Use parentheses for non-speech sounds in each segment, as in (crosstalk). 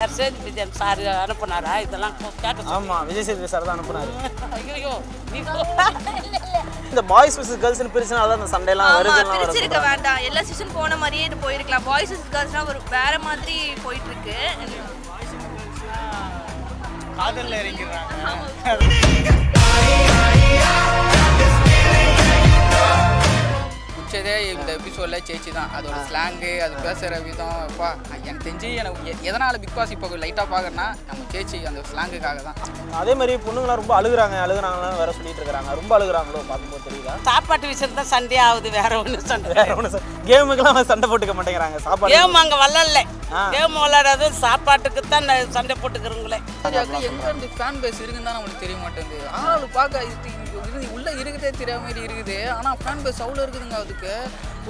Setu Vijayan sir அனுப்புனாரா? இதெல்லாம் கேட்க ஆமா விஜய் சேதுபதி சார் தான் அனுப்புனாரு. ஐயோ இந்த பாய்ஸ் vs கேர்ள்ஸ்னு பிரிச்சனால தான் அந்த சண்டைலாம் ஆமா வருதுலாம் வர பிரிச்சிருக்க வேண்டாம். எல்லா சீசன் போன மாதிரியே இது போயிருக்கலாம். பாய்ஸ் கேர்ள்ஸ்னா ஒரு வேற மாதிரி போயிட்டு இருக்கு காதல்ல இறங்கிடுறாங்க. பிடிச்சதே இந்த எபிசோடில் சேச்சி தான். அதோட ஸ்லாங்கு அது பேசுகிற விதம் அப்பா எனக்கு தெரிஞ்சு எனக்கு எ- எதனால் பிக் பாஸ் இப்போ லைட்டாக பார்க்குறேன்னா நம்ம சேச்சி அந்த ஸ்லாங்குக்காக தான். அதே மாதிரி பொண்ணுங்களாம் ரொம்ப அழுகுறாங்க அழுகுறாங்களான்னு வேற சொல்லிட்டு இருக்காங்க. ரொம்ப அழுகுறாங்களோ பார்க்கும்போது தெரியுதா? சாப்பாட்டு விஷயம் தான் சண்டே ஆகுது வேற ஒன்றும் சண்டை. வேற ஒன்று கேமுக்கெல்லாம் சண்டை போட்டுக்க மாட்டேங்கிறாங்க. சாப்பாடு கேம் அங்கே விளாட்ல ஆ. கேம் விளாடாது சாப்பாட்டுக்கு தான் சண்டை போட்டுக்கிறோங்களே எங்கே இருந்து ஃபேன் பேஸ் இருக்குன்னு தான் நம்மளுக்கு தெரிய மாட்டேங்குது. ஆள் பார்க்க இது உள்ளே இருக்குதே தெரியாத மாதிரி இருக்குது. ஆனால் ஃபேன் பேஸ் அவ்வளோ இருக்குதுங்க அதுக்கு.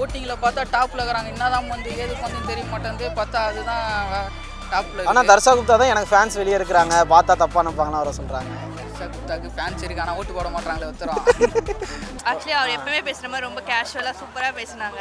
ஓட்டிங்கில் பார்த்தா டாப்பில் இருக்கிறாங்க. என்னதான் வந்து ஏதுக்கு வந்து தெரிய மாட்டேங்குது. பார்த்தா அதுதான் டாப்பில் ஆனா தர்ஷா குப்தா தான் எனக்கு ஃபேன்ஸ் வெளியே இருக்கிறாங்க. பார்த்தா தப்பா நினைப்பாங்கன்னு வர சொல்றாங்க. சகுப்தாக்கு ஃபேன்ஸ் இருக்கு ஆனால் ஓட்டு போட மாட்டாங்களே ஒருத்தரும் ஆக்சுவலி அவர் எப்பவுமே பேசுற மாதிரி ரொம்ப கேஷுவலா சூப்பரா பேசினாங்க.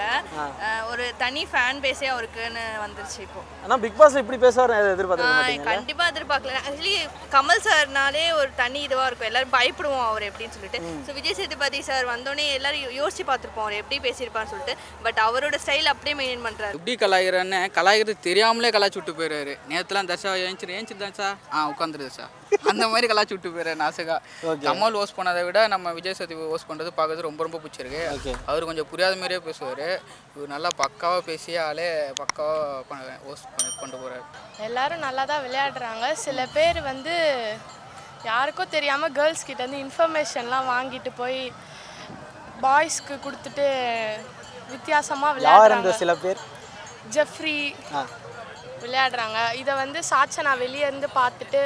ஒரு தனி ஃபேன் பேஸே அவருக்குன்னு வந்துருச்சு இப்போ. ஆனா பிக் பாஸ்ல இப்படி பேசுவார் எதிர்பார்த்துக்க ஆஹ் மாட்டீங்க கண்டிப்பா எதிர்பார்க்கல. ஆக்சுவலி கமல் சார்னாலே ஒரு தனி இதுவா இருக்கும். எல்லாரும் பயப்படுவோம் அவர் எப்படின்னு சொல்லிட்டு. ஸோ விஜய் சேதுபதி சார் வந்தோடனே எல்லாரும் யோசிச்சு பார்த்துருப்போம் அவர் எப்படி பேசியிருப்பான்னு சொல்லிட்டு. பட் அவரோட ஸ்டைல் அப்படியே மெயின்டைன் பண்றாரு. எப்படி கலாய்கிறன்னு கலாய்கிறது தெரியாமலே கலாய்ச்சி விட்டு போயிடுறாரு. நேற்றுலாம் தர்ஷா ஏஞ்சிரு ஏஞ்சிரு தர்ஷா. ஆ உட்காந்துரு தர்ஷா. அந்த மாதிரி கலாய்ச்சி விட்டு போயிடுறாரு. நாசுகா கமல் ஹோஸ்ட் பண்ணதை விட நம்ம விஜய் சதி ஹோஸ்ட் பண்ணுறது பார்க்கறது ரொம்ப ரொம்ப பிடிச்சிருக்கு. அவர் கொஞ்சம் புரியாத மாதிரியே பேசுவார். இவர் நல்லா பக்காவாக பேசி ஆளே பக்காவாக ஹோஸ்ட் பண்ணி கொண்டு போகிறாரு எல்லாரும் நல்லா தான் விளையாடுறாங்க. சில பேர் வந்து யாருக்கும் தெரியாமல் கேர்ள்ஸ் கிட்ட இருந்து இன்ஃபர்மேஷன்லாம் வாங்கிட்டு போய் பாய்ஸ்க்கு கொடுத்துட்டு வித்தியாசமாக விளையாடுறாங்க. சில பேர்? ஜெஃப்ரி ஆ. விளையாடுறாங்க. இதை வந்து சாட்சா நான் வெளியே இருந்து பார்த்துட்டு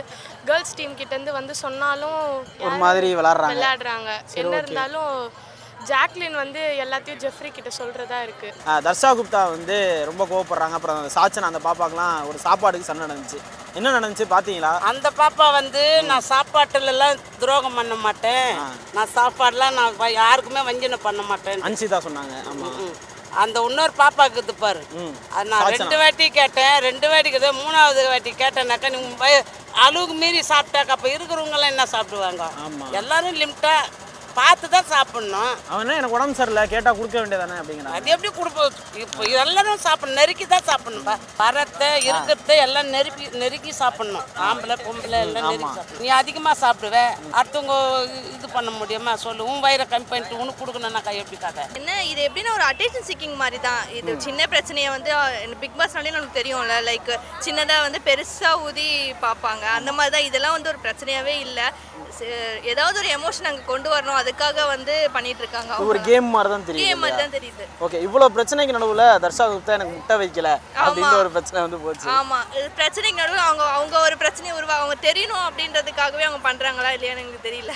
கேர்ள்ஸ் டீம் கிட்ட இருந்து வந்து சொன்னாலும் ஒரு மாதிரி விளாடுறாங்க விளையாடுறாங்க. என்ன இருந்தாலும் ஜாக்லின் வந்து எல்லாத்தையும் ஜெஃப்ரி கிட்ட சொல்றதா இருக்கு. ஆ, தர்ஷா குப்தா வந்து ரொம்ப கோவப்படுறாங்க. அப்புறம் அந்த சாச்சன் அந்த பாப்பாக்கெல்லாம் ஒரு சாப்பாடுக்கு சண்டை நடந்துச்சு. என்ன நடந்துச்சு பார்த்தீங்களா அந்த பாப்பா வந்து நான் சாப்பாட்டுல எல்லாம் துரோகம் பண்ண மாட்டேன். நான் சாப்பாடுலாம் நான் யாருக்குமே வஞ்சனை பண்ண மாட்டேன். அன்சிதா சொன்னாங்க. ஆமா. ம். அந்த இன்னொரு பாப்பா இருக்குது பாரு. அது நான் ரெண்டு வாட்டி கேட்டேன் ரெண்டு வாட்டிக்குது மூணாவது வாட்டி கேட்டேனாக்கா நீ வய- அளவுக்கு மீறி சாப்பிட்டாக்கா அப்போ இருக்கிறவங்களாம் என்ன சாப்பிடுவாங்க. எல்லாரும் லிமிட்டா பார்த்து தான் சாப்பிடணும். அவன் என்ன எனக்கு உடம்பு சரியில்லை கேட்டா கொடுக்க வேண்டியதானே அப்படிங்கிறாங்க அது எப்படி கொடுப்போம் இப்போ எல்லாரும் சாப்பிடணும். நெருக்கி தான் சாப்பிடணும்பா வரத்தை இருக்கிறத எல்லாம் நெருக்கி நெருக்கி சாப்பிடணும். ஆம்பளை பொம்பளை எல்லாம் நெருக்கி சாப்பிடணும். நீ அதிகமாக சாப்பிடுவ. அடுத்தவங்க இது பண்ண முடியுமா? சொல்லு. உன் வயிறை கம்மி பண்ணிட்டு உனக்கு கொடுக்கணும்னாக்கா எப்படி காக்க என்ன இது எப்படின்னா ஒரு அட்டென்ஷன் சீக்கிங் மாதிரி தான் இது சின்ன பிரச்சனையை வந்து பிக் பாஸ்னாலே நமக்கு தெரியும்ல. லைக் சின்னதாக வந்து பெருசாக ஊதி பார்ப்பாங்க. அந்த மாதிரி தான் இதெல்லாம் வந்து ஒரு பிரச்சனையாவே இல்லை. ஏதாவது ஒரு எமோஷன் அங்கே கொண்டு வரணும். அதுக்காக வந்து பண்ணிட்டு இருக்காங்க இது ஒரு கேம் மாதிரி தான் தெரியுது கேம் மாதிரி தான் தெரியுது. ஓகே இவ்வளோ பிரச்சனைக்கு நடுவுல தர்ஷா குப்தா எனக்கு முட்டை வைக்கல அப்படின்ற ஒரு பிரச்சனை வந்து போச்சு. ஆமா. இது பிரச்சனைக்கு நடுவில் அவங்க அவங்க ஒரு பிரச்சனையை உருவா அவங்க தெரியணும் அப்படின்றதுக்காகவே அவங்க பண்றாங்களா இல்லையான்னு எனக்கு தெரியல.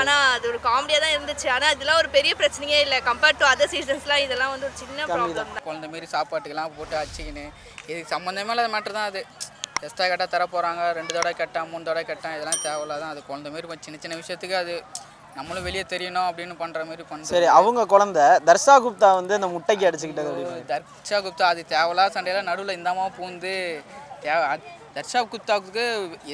ஆனா அது ஒரு காமெடியா தான் இருந்துச்சு. ஆனா இதெல்லாம் ஒரு பெரிய பிரச்சனையே இல்லை. கம்பேர்ட் டு அதர் சீசன்ஸ்லாம் இதெல்லாம் வந்து ஒரு சின்ன ப்ராப்ளம் தான். குழந்த மாரி சாப்பாட்டுக்கெல்லாம் போட்டு அடிச்சிக்கின்னு இதுக்கு சம்மந்தமே இல்லாத மேட்ரு தான் அது. எக்ஸ்ட்ரா கேட்டால் தர போகிறாங்க ரெண்டு தடவை கேட்டால் மூணு தடவை கேட்டால் இதெல்லாம் தேவையில்லாதான். அது குழந்த மாரி சின்ன சின்ன விஷயத்துக்கு அது நம்மளும் வெளியே தெரியணும் அப்படின்னு பண்ணுற மாதிரி பண்ணுறது சரி அவங்க குழந்தை தர்ஷா குப்தா வந்து அந்த முட்டைக்கு அடிச்சுக்கிட்டது தர்ஷா குப்தா அது தேவையில்லாத சண்டையில நடுவில் இந்தாமா பூந்து தேவை தர்ஷா குப்தாவுக்கு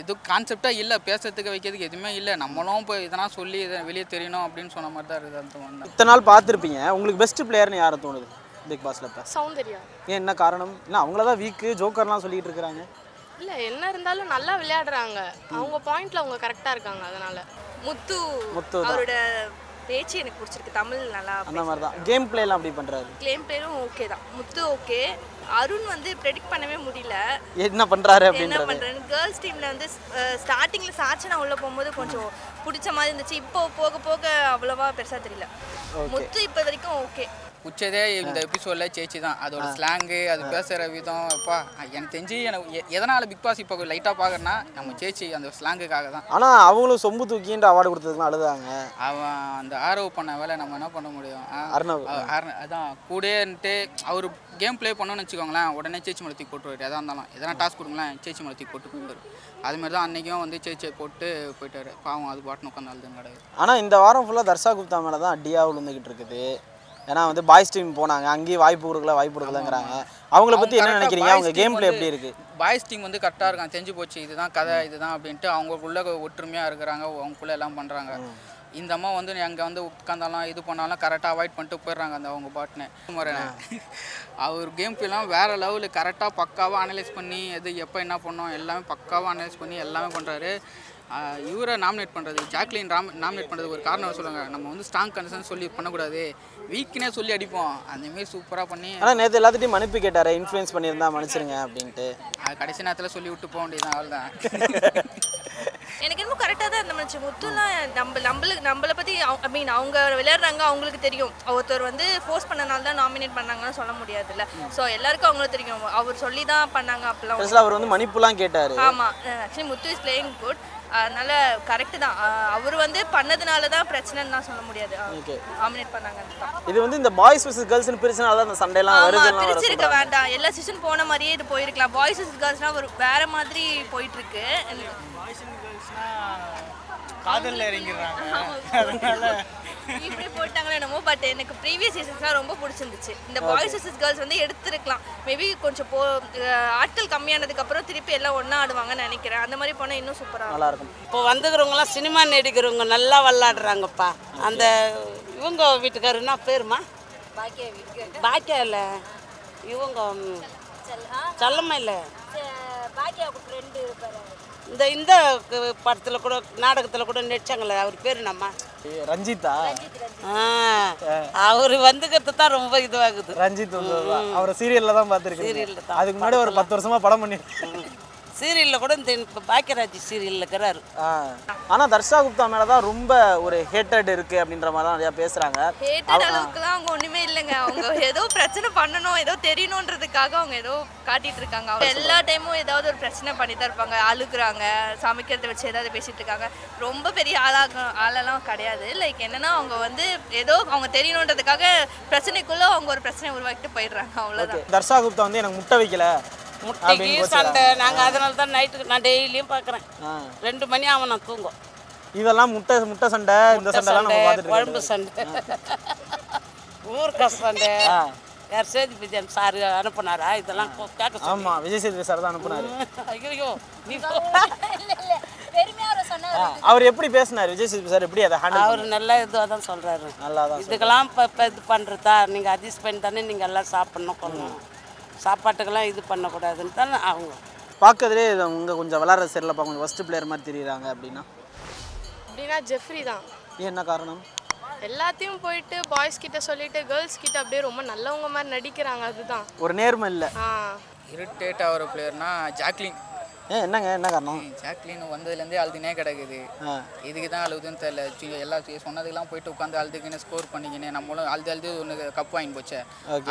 எதுவும் கான்செப்டாக இல்லை பேசுறதுக்கு வைக்கிறதுக்கு எதுவுமே இல்லை. நம்மளும் இப்போ இதெல்லாம் சொல்லி இதை வெளியே தெரியணும் அப்படின்னு சொன்ன மாதிரி தான் இருக்குது அந்த இத்தனை நாள் பார்த்துருப்பீங்க. உங்களுக்கு பெஸ்ட் பிளேயர்னு யாரை தோணுது? பிக் பாஸ்ல இப்போ. சௌந்தர்யா. ஏன் என்ன காரணம்? இல்லை அவங்கள தான் வீக்கு ஜோக்கர்லாம் சொல்லிட்டு இருக்கிறாங்க. இல்ல என்ன இருந்தாலும் நல்லா விளையாடுறாங்க. அவங்க பாயிண்ட்ல அவங்க கரெக்டா இருக்காங்க அதனால. முத்து முத்து தான். அவரோட பேச்சு எனக்கு பிடிச்சிருக்கு. தமிழ் நல்லா அந்த மாதிரி தான். கேம் பிளேலாம் அப்படி பண்ணுறாரு கிளைம் பிளேயரும் ஓகே தான். முத்து ஓகே அருண் வந்து ப்ரெடிக்ட் பண்ணவே முடியல. என்ன பண்ணுறாரு என்ன அப்படின்றது? பண்றேன்னு கேர்ள்ஸ் டீம்ல வந்து ஸ்டார்டிங்ல சாச்சனா உள்ள போகும்போது கொஞ்சம் பிடிச்ச மாதிரி இருந்துச்சு. இப்போ போக போக அவ்வளவா பெருசா தெரியல. முத்து இப்போ வரைக்கும் ஓகே பிடிச்சதே இந்த எபிசோடில் சேச்சி தான் அதோட ஸ்லாங்கு அது பேசுகிற விதம் அப்பா எனக்கு தெரிஞ்சு எனக்கு எதனால் பிக் பாஸ் இப்போ லைட்டாக பார்க்குறேன்னா நம்ம சேச்சி அந்த ஸ்லாங்குக்காக தான். ஆனால் அவங்களும் சொம்பு தூக்கின்ற அவார்டு கொடுத்ததுக்குலாம் அழுதாங்க. அவன் அந்த ஆரவ் பண்ண வேலை நம்ம என்ன பண்ண முடியும்? அர்ணவ். அதான் கூடேன்ட்டு அவர் கேம் ப்ளே பண்ணணும்னு வச்சுக்கோங்களேன் உடனே சேச்சி மலை தூக்கி போட்டுருவாரு எதாக இருந்தாலும். எதனா டாஸ்க் கொடுங்களேன் சேச்சி மலை தூக்கி போட்டு போயிடுவார் அதுமாரி தான் அன்றைக்கும் வந்து சேச்சியை போட்டு போயிட்டாரு. பாவம் அது பாட்டுன்னு உட்காந்து அழுதுன்னு கிடையாது ஆனால் இந்த வாரம் ஃபுல்லாக தர்ஷா குப்தா மேலே தான் அடியாக விழுந்துக்கிட்டு இருக்குது. ஏன்னா வந்து பாய்ஸ் டீம் போனாங்க. அங்கேயும் வாய்ப்பு கொடுக்கல வாய்ப்பு கொடுக்கலங்கிறாங்க. அவங்கள பற்றி என்ன நினைக்கிறீங்க? அவங்க கேம் பிளே எப்படி இருக்கு? பாய்ஸ் டீம் வந்து கரெக்டாக இருக்காங்க. தெரிஞ்சு போச்சு. இதுதான் கதை இதுதான் அப்படின்ட்டு அவங்களுக்குள்ள ஒற்றுமையாக இருக்கிறாங்க. அவங்களுக்குள்ள எல்லாம் பண்ணுறாங்க இந்த அம்மா வந்து அங்கே வந்து உட்காந்தாலும் இது பண்ணாலும் கரெக்டாக அவாய்ட் பண்ணிட்டு போயிடுறாங்க அந்த அவங்க பாட்டுன்னு. முறையான அவர் கேம் பிளேலாம் வேறு லெவலு கரெக்டாக பக்காவாக அனலைஸ் பண்ணி எது எப்போ என்ன பண்ணோம் எல்லாமே பக்காவாக அனலைஸ் பண்ணி எல்லாமே பண்ணுறாரு இவரை நாமினேட் பண்ணுறது ஜாக்லின் ராம் நாமினேட் பண்ணுறது ஒரு காரணம் சொல்லுங்க நம்ம வந்து ஸ்ட்ராங் கன்சர்ன் சொல்லி பண்ணக்கூடாது. வீக்னே சொல்லி அடிப்போம். அந்தமாரி சூப்பராக பண்ணி ஆனால் நேற்று எல்லாத்துட்டையும் மன்னிப்பு கேட்டாரு. இன்ஃப்ளூயன்ஸ் பண்ணியிருந்தா மன்னிச்சிருங்க அப்படின்ட்டு. அது கடைசி நேரத்தில் சொல்லி விட்டு போக வேண்டியதான் அவள் (laughs) தான் எனக்கு இன்னும் கரெக்டாக தான் இருந்துச்சு முத்துலாம் நம்ம நம்மளுக்கு நம்மளை பற்றி ஐ மீன் அவங்க விளையாடுறாங்க அவங்களுக்கு தெரியும். ஒருத்தர் வந்து ஃபோர்ஸ் பண்ணனால தான் நாமினேட் பண்ணாங்கன்னு சொல்ல முடியாதுல்ல. ஸோ எல்லாருக்கும் அவங்களுக்கு தெரியும். அவர் சொல்லி தான் பண்ணாங்க அப்படிலாம் அவர் வந்து மன்னிப்புலாம் கேட்டார். ஆமாம் actually Muthu is playing good அதனால கரெக்டு தான். அவர் வந்து பண்ணதுனால தான் பிரச்சனைன்னு தான் சொல்ல முடியாது. நாமினேட் பண்ணாங்கன்னு தான் இது வந்து இந்த பாய்ஸ் vs கேர்ள்ஸ்னு பிரிச்சனால தான் அந்த சண்டையெல்லாம் ஆமா வருதுலாம் வர பிரிச்சிருக்க வேண்டாம். எல்லா சீசன் போன மாதிரியே இது போயிருக்கலாம். பாய்ஸ் கேர்ள்ஸ்னா ஒரு வேற மாதிரி போயிட்டு இருக்கு பாய்ஸ் அண்ட் கேர்ள்ஸ்னால் காதலில் இறங்கிடுறாங்க. அதனால இப்படி போட்டாங்களோ என்னமோ பட் எனக்கு ப்ரீவியஸ் சீசன்ஸ்லாம் ரொம்ப பிடிச்சிருந்துச்சு. இந்த பாய்ஸ் வர்சஸ் கேர்ள்ஸ் வந்து எடுத்துருக்கலாம். மேபி கொஞ்சம் போ ஆட்கள் கம்மியானதுக்கு அப்புறம் திருப்பி எல்லாம் ஒண்ணா ஆடுவாங்கன்னு நினைக்கிறேன். அந்த மாதிரி போனால் இன்னும் சூப்பராக நல்லா இருக்கும். இப்போ வந்துக்கிறவங்களாம் சினிமா நடிக்கிறவங்க நல்லா விளாடுறாங்கப்பா அந்த இவங்க வீட்டுக்காரருன்னா பேருமா? பாக்கியா இல்லை? இவங்க செல்லம்மா இல்லை? இந்த இந்த படத்துல கூட நாடகத்துல கூட நடிச்சாங்களே அவர் பேரு நம்ம ரஞ்சித்தா? அவர் வந்துக்கிறது தான் ரொம்ப இதுவாகுது. ரஞ்சித் வந்து அவரை சீரியல்ல தான் பார்த்துருக்கேன். அதுக்கு முன்னாடி ஒரு பத்து வருஷமா படம் பண்ணிருக்கேன் சீரியல்ல கூட இந்த இப்போ பாக்கியராஜ் சீரியல்ல இருக்கிறாரு. ஆனா தர்ஷா குப்தா மேல தான் ரொம்ப ஒரு ஹேட்டட் இருக்கு அப்படின்ற மாதிரி தான் நிறைய பேசுறாங்க. ஹேட்டட் அளவுக்குலாம் அவங்க ஒண்ணுமே இல்லைங்க. அவங்க ஏதோ பிரச்சனை பண்ணணும் ஏதோ தெரியணுன்றதுக்காக அவங்க ஏதோ காட்டிட்டு இருக்காங்க. அவங்க எல்லா டைமும் ஏதாவது ஒரு பிரச்சனை பண்ணி தான் இருப்பாங்க. அழுகுறாங்க சமைக்கிறத வச்சு ஏதாவது பேசிட்டு இருக்காங்க. ரொம்ப பெரிய ஆளாக ஆளெல்லாம் கிடையாது. லைக் என்னன்னா அவங்க வந்து ஏதோ அவங்க தெரியணுன்றதுக்காக பிரச்சனைக்குள்ள அவங்க ஒரு பிரச்சனை உருவாக்கிட்டு போயிடுறாங்க. அவ்வளவுதான். தர்ஷா குப்தா வந்து எனக்கு முட்டை வைக்கல. முட்டைக்கு சண்டை. நாங்க அதனால தான் நைட்டுக்கு நான் டெய்லியும் பார்க்குறேன். ரெண்டு மணி ஆகும் நான் தூங்கும் இதெல்லாம் முட்டை முட்டை சண்டை இந்த சண்டைலாம் நம்ம பார்த்துட்டு குழம்பு சண்டை. ஊருக்கா சண்டை. யார் சேதி விஜயன் சார் அனுப்புனாரா? இதெல்லாம் கேட்க. ஆமா விஜய் சேதுபதி சார் தான் அனுப்புனாரு. ஐயோ நீ அவர் எப்படி பேசினார்? விஜய் சேதுபதி சார் எப்படி அதை ஹேண்டில் அவர் நல்ல இதுவாக தான் சொல்றாரு. நல்லா தான் இதுக்கெல்லாம் இப்போ இப்போ இது பண்ணுறதா நீங்கள் அட்ஜஸ்ட் பண்ணி தானே நீங்கள் எல்லாம் சாப்பிட்ணும் கொள்ளணும் சாப்பாட்டுக்கெல்லாம் இது பண்ணக்கூடாதுன்னு தானே அவங்க. பார்க்கறதுலே உங்க கொஞ்சம் விளாட்ற சரியில்லப்பா கொஞ்சம் ஃபர்ஸ்ட் பிளேயர் மாதிரி தெரியுறாங்க அப்படின்னா? அப்படின்னா ஜெஃப்ரி தான். என்ன காரணம்? எல்லாத்தையும் போயிட்டு பாய்ஸ் கிட்ட சொல்லிட்டு கேர்ள்ஸ் கிட்ட அப்படியே ரொம்ப நல்லவங்க மாதிரி நடிக்கிறாங்க அதுதான். ஒரு நேர்மை இல்லை. ஆ. இரிட்டேட் ஆகிற பிளேயர்னா ஜாக்லின். ஏன் என்னங்க என்ன காரணம்? ஜாக்லின் வந்ததுலேருந்தே அழுதுனே கிடக்குது. இதுக்கு தான் அழுகுதுன்னு தெரியல. எல்லா சொன்னதுக்கெல்லாம் போயிட்டு உட்காந்து அழுதுக்கின்னு ஸ்கோர் பண்ணிக்கின்னு நம்மளும் அழுது அழுது ஒன்று கப் வாங்கி போச்சே.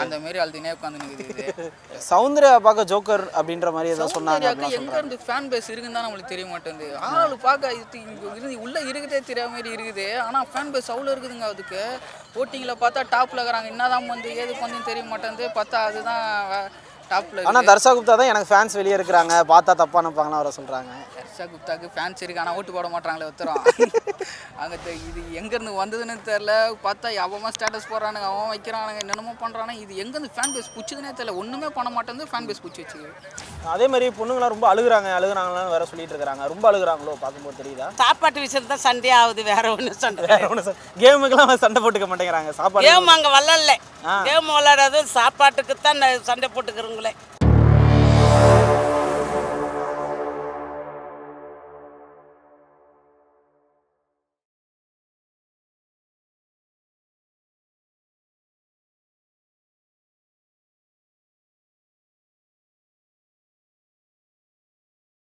அந்த மாதிரி அழுதுனே உட்காந்து நிற்குது இது. (laughs) சௌந்தர்யா பார்க்க ஜோக்கர் அப்படின்ற மாதிரி ஏதோ சொன்னாங்க எங்க இருந்து ஃபேன் பேஸ் இருக்குன்னு தான் நம்மளுக்கு தெரிய மாட்டேங்குது. ஆளு பார்க்க இருந்து உள்ள இருக்குதே தெரியாத மாதிரி இருக்குது. ஆனா ஃபேன் பேஸ் அவ்வளோ இருக்குதுங்க அதுக்கு. ஓட்டிங்கில் பார்த்தா டாப்ல இருக்கிறாங்க. என்னதான் வந்து ஏது வந்து தெரிய மாட்டேங்குது. பார்த்தா அதுதான் டாப்ல ஆனா தர்ஷா குப்தா தான் எனக்கு ஃபேன்ஸ் வெளியே இருக்கிறாங்க. பார்த்தா தப்பா நினைப்பாங்கன்னு அவரை சொல்றாங்க. ஹர்ஷா குப்தாக்கு ஃபேன்ஸ் இருக்கு ஆனால் ஓட்டு போட மாட்டாங்களே உத்தரம் அங்கே இது எங்கேருந்து வந்ததுன்னு தெரில பார்த்தா அவன் ஸ்டேட்டஸ் போடுறானுங்க அவன் வைக்கிறானுங்க என்னென்னமோ பண்ணுறானுங்க இது எங்கேருந்து ஃபேன் பேஸ் பிடிச்சதுனே தெரில ஒன்றுமே பண்ண மாட்டேங்குது ஃபேன் பேஸ் பிடிச்சி வச்சுக்குது. அதே மாதிரி பொண்ணுங்களாம் ரொம்ப அழுகுறாங்க அழுகுறாங்களான்னு வேற சொல்லிட்டு இருக்காங்க. ரொம்ப அழுகுறாங்களோ பார்க்கும்போது தெரியுதா? சாப்பாட்டு விஷயம் தான் சண்டே ஆகுது வேற ஒன்றும் சண்டை. வேற ஒன்று கேமுக்கெல்லாம் சண்டை போட்டுக்க மாட்டேங்கிறாங்க. சாப்பாடு கேம் அங்கே விளாட்ல கேம் விளாடாது சாப்பாட்டுக்கு தான் சண்டை போட்டுக்கிறவங்களே